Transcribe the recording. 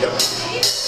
Yep.